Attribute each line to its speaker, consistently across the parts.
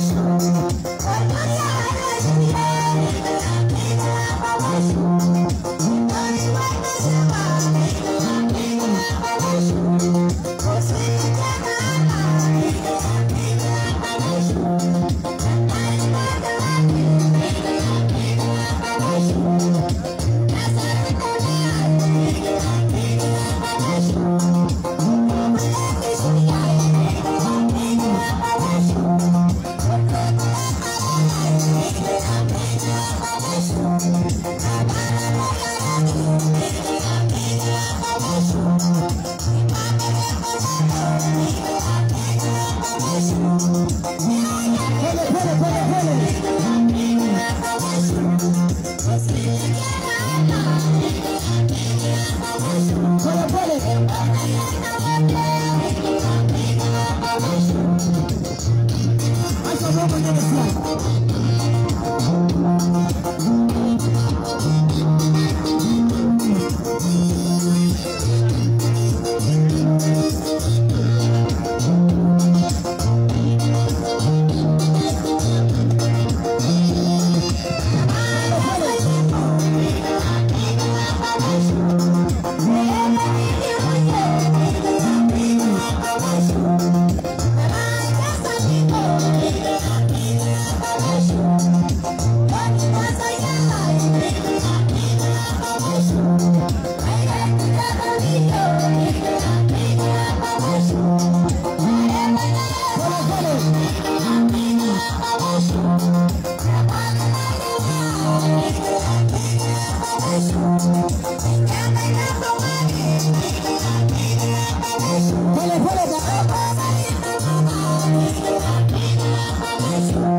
Speaker 1: pole pale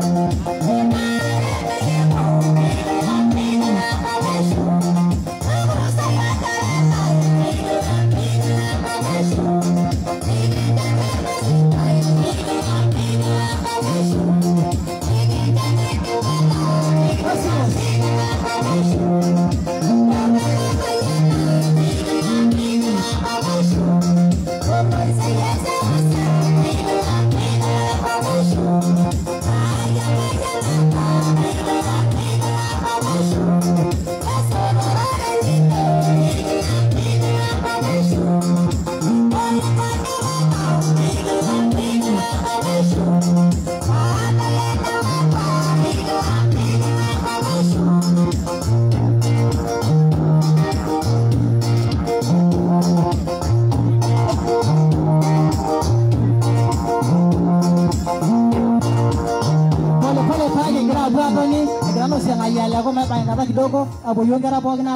Speaker 1: pale Anthony, egira nusu eng'ayiale aku metainata kidogo, apoyie nkera pookin